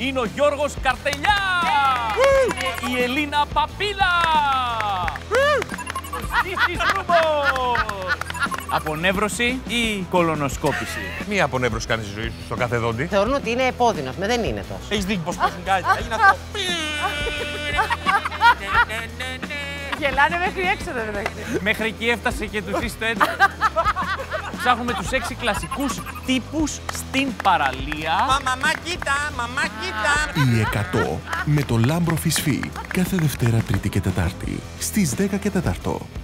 είναι ο Γιώργος Καρτελιά. Είναι η Ελίνα Παπίλα. Ο Στήθης Ρούμπος. Απονεύρωση ή κολονοσκόπηση; Μία απονεύρωση κάνει στη ζωή σου στο κάθε δόντι. Θεωρούν ότι είναι επώδυνος, με δεν είναι τόσο. Έχεις δίκιο πως παίζουν κάτι. Είναι αυτό. Γελάνε μέχρι έξω δεν μέχρι. Μέχρι εκεί έφτασε και τους εις το έντυπο. Ψάχνουμε τους έξι κλασικούς τύπους στην παραλία. Μαμά κοίτα, μαμά κοίτα. Οι 100 με το Λάμπρο Φισφή κάθε Δευτέρα, Τρίτη και Τετάρτη στις 10 και 4.